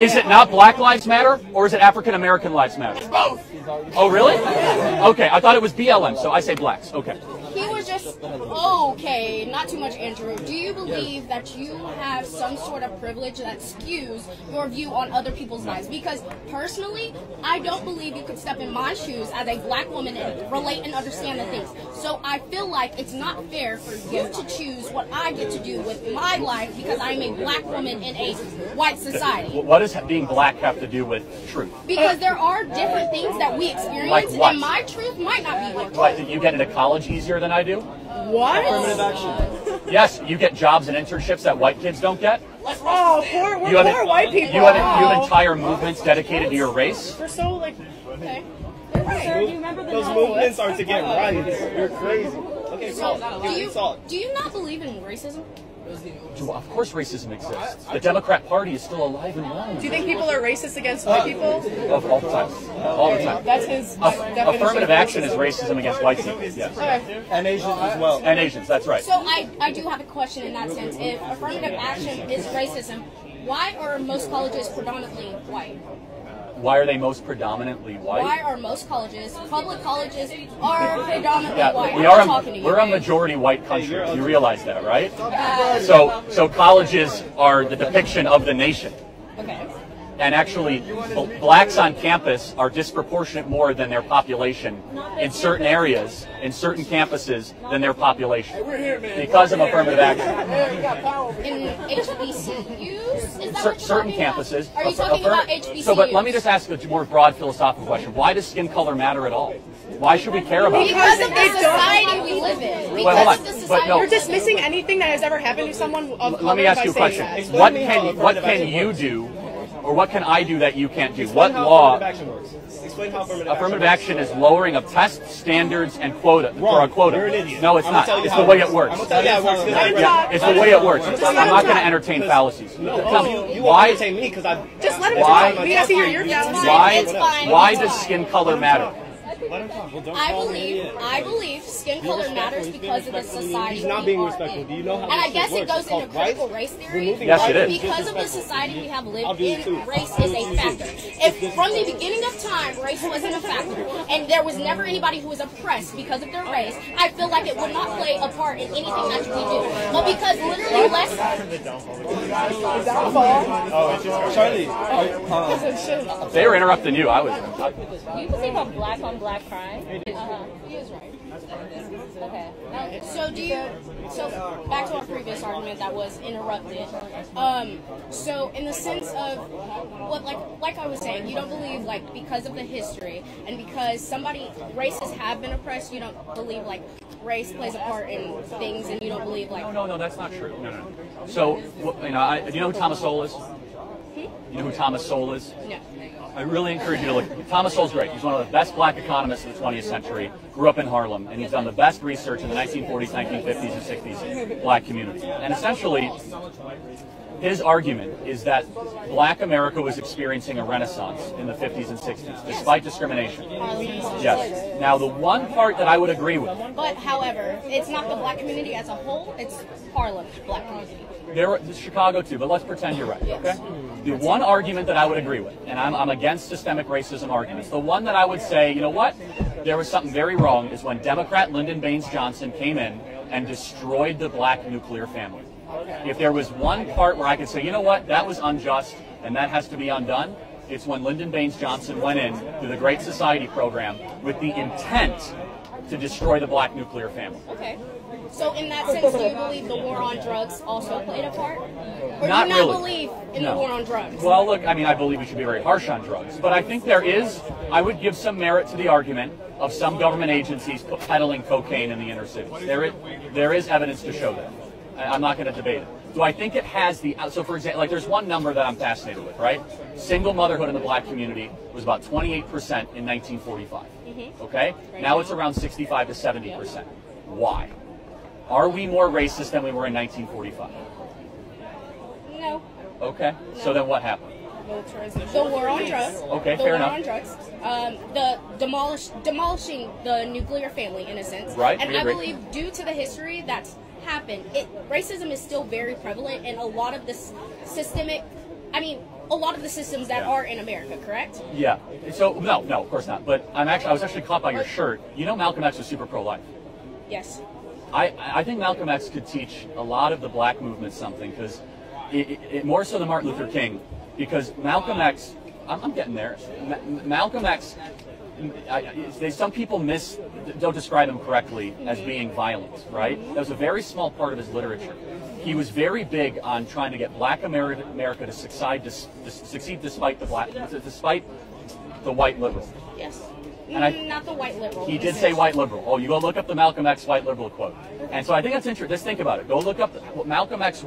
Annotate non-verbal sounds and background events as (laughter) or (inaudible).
Is it not Black Lives Matter or is it African American Lives Matter? Both. Oh, really? Okay, I thought it was BLM, so I say blacks. Okay. Just okay, not too much, Andrew. Do you believe that you have some sort of privilege that skews your view on other people's lives? Because personally, I don't believe you could step in my shoes as a black woman and relate and understand the things. So I feel like it's not fair for you to choose what I get to do with my life because I'm a black woman in a white society. What does being black have to do with truth? Because there are different things that we experience, Like and my truth might not be your What, you get into college easier than I do? What? Affirmative action. Yes, you get jobs and internships that white kids don't get. Oh, poor, we're You have, poor white people. you have, you have entire movements dedicated to your race. We're so like. Okay. Sir, do you remember the Those novel? movements are to get riots. You're crazy. Okay, So, so do you, talk. do you not believe in racism? Of course racism exists. The Democrat Party is still alive and well. Do you think people are racist against white people? Of all the time. All the time. That's his Aff- definition. affirmative of action is racism. racism against white people. Yes. Okay. And Asians as well. And Asians, that's right. So I, I do have a question in that sense. If affirmative action is racism, why are most colleges predominantly white? Why are they most predominantly white? Why are most colleges, public colleges, are predominantly Yeah, white? We are talking to A, you. we're a majority white country. You realize that, right? Uh, so, so colleges are the depiction of the nation, Okay. And actually, blacks on campus are disproportionate more than their population in certain areas, in certain campuses, than their population because of affirmative action. In HBCUs? Is that Cer- what you're certain campuses. Are you talking about HBCUs? So, but let me just ask a more broad philosophical question: Why does skin color matter at all? Why should we care about it? Because of the society we live in. Because Well, hold of on, the but society no. You're we live in. dismissing anything that has ever happened to someone of color Let me ask by you a question. What can what can you do, or what can I do that you can't do? Explain What how law? affirmative action works. Explain how affirmative, Affirmative action action is lowering of test standards, and quota for a Wrong. quota. You're an idiot. No, it's I'm not. It's the way it works. I'm tell you how it works. Yeah, it's the way it works. I'm not going to entertain fallacies. No, Tell you, me you why? entertain me because I. Just let him Why- talk. We have to hear your fallacies. Why? Why does skin color matter? Let him talk. Well, I call me an believe. I believe skin color matters because of the society He's not we being are respectful. in. Do you know how And I guess it goes into critical rights. race theory. Removing Yes, it is. is Because of the society we have lived in, too. race is a factor. If from the beginning of time race wasn't a factor, and there was never anybody who was oppressed because of their race, I feel like it would not play a part in anything that we do. But because literally less, Oh, it's just Charlie. are- (laughs) um, They were interrupting you. I was. You can think of black on black crime. Uh-huh. he is right. Okay. Now, so do you? So back to our previous argument that was interrupted. Um, so in the sense of what, like, like I was saying, you don't believe like because of the history and because somebody races have been oppressed, you don't believe like race plays a part in things, and you don't believe like No, no, no, that's not true. No. no. So, you know, I, do you know who Thomas Sowell is? You know who Thomas Sowell is? no. I really encourage you to look. Thomas Sowell's great. He's one of the best black economists of the 20th century. Grew up in Harlem, and he's done the best research in the 1940s, 1950s, and 60s black community. And essentially, his argument is that black America was experiencing a renaissance in the 50s and 60s, despite discrimination. Yes. Now, the one part that I would agree with, But however, it's not the black community as a whole; it's Harlem black community. there were Chicago too, but let's pretend you're right, okay? The one argument that I would agree with, and I'm, I'm against systemic racism arguments, the one that I would say, you know what, there was something very wrong is when Democrat Lyndon Baines Johnson came in and destroyed the black nuclear family. If there was one part where I could say, you know what, that was unjust and that has to be undone, it's when Lyndon Baines Johnson went in to the Great Society program with the intent to destroy the black nuclear family. Okay. So in that sense, do you believe the war on drugs also played a part, or Not do you not really. believe in No. the war on drugs? Well, look, I mean, I believe we should be very harsh on drugs, but I think there is, I would give some merit to the argument of some government agencies peddling cocaine in the inner cities. There is, there is evidence to show that. I'm not going to debate it. Do I think it has the, so for example, like there's one number that I'm fascinated with, right? Single motherhood in the black community was about 28% in 1945. Okay? Now it's around 65 to 70%. Why? Are we more racist than we were in 1945? no. Okay. So then what happened? The war on drugs. Okay, the fair war enough. on drugs. Um, the demolish demolishing the nuclear family in a sense. Right, And I agree. believe due to the history that's happened, it racism is still very prevalent, and a lot of this systemic. I mean, a lot of the systems that Yeah. are in America, correct? Yeah. So no, no, of course not. But I'm actually I was actually caught by your shirt. You know Malcolm X was super pro-life. Yes. I, I think Malcolm X could teach a lot of the black movement something because it, it, it- more so than Martin Luther King because Malcolm X I'm, I'm getting there Ma- Malcolm X I, they, some people miss don't describe him correctly as being violent right that was a very small part of his literature he was very big on trying to get black America, America to succeed, dis, dis, succeed despite the black despite the white liberal Yes. And I- not the white liberal. he did say white liberal. Oh, you go look up the Malcolm X white liberal quote. And so I think that's interesting. Just think about it. Go look up the, Malcolm X